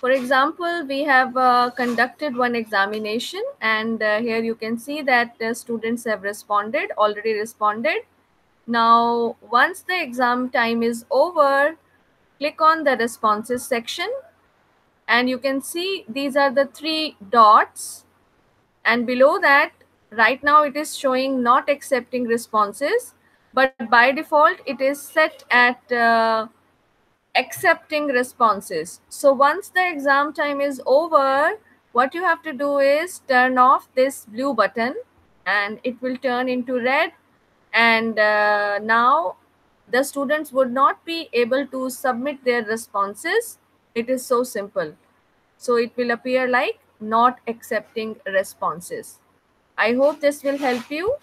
For example, we have uh, conducted one examination and uh, here you can see that the students have responded, already responded. Now, once the exam time is over, click on the responses section and you can see these are the three dots and below that right now it is showing not accepting responses but by default it is set at uh, accepting responses so once the exam time is over what you have to do is turn off this blue button and it will turn into red and uh, now the students would not be able to submit their responses it is so simple so it will appear like not accepting responses. I hope this will help you.